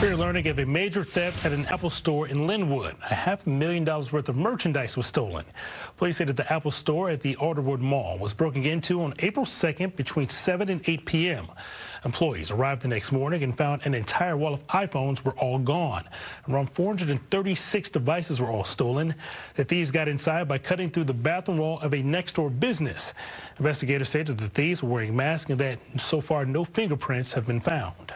We're learning of a major theft at an Apple store in Lynnwood. A half million dollars worth of merchandise was stolen. Police say that the Apple store at the Alderwood Mall was broken into on April 2nd between 7 and 8 p.m. Employees arrived the next morning and found an entire wall of iPhones were all gone. Around 436 devices were all stolen. The thieves got inside by cutting through the bathroom wall of a next door business. Investigators say that the thieves were wearing masks and that so far no fingerprints have been found.